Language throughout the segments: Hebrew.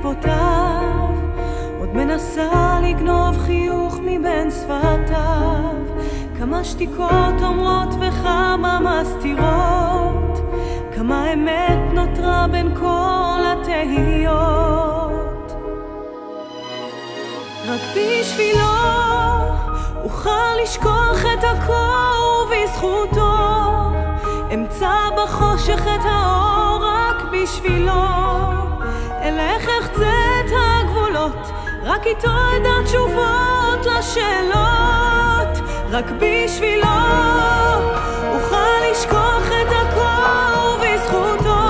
בעקבותיו, עוד מנסה לגנוב חיוך מבין שפתיו. כמה שתיקות אומרות וכמה מסתירות, כמה אמת נותרה בין כל התהיות. רק בשבילו אוכל לשכוח את הקור ובזכותו אמצא בחושך את האור בשבילו. אלך אחצה את הגבולות רק איתו אדע תשובות לשאלות. רק בשבילו אוכל לשכוח את הקור ובזכותו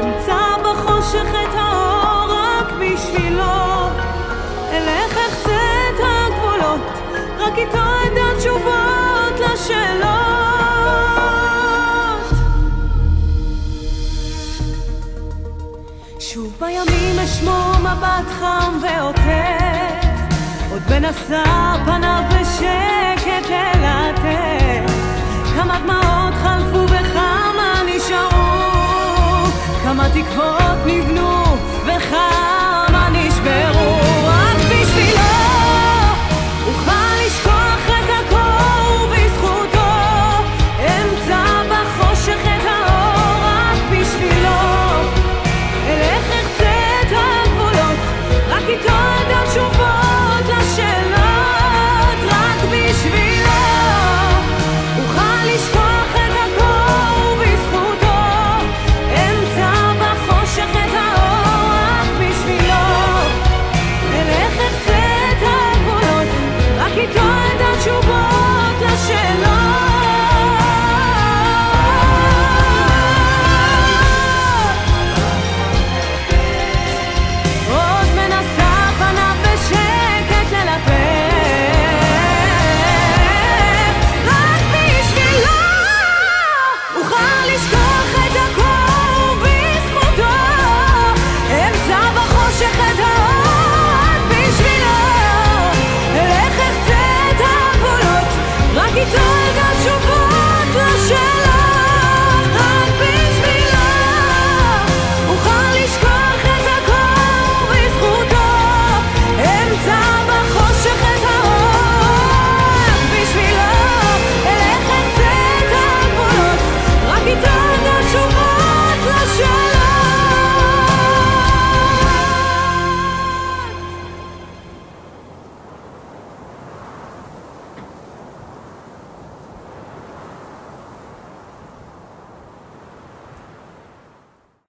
אמצא בחושך את בימים אשמור מבט חם ועוטף. עוד מנסה פניו בשקט ללטף. כמה דמעות חלפו וכמה נשארו. כמה תקוות נבנו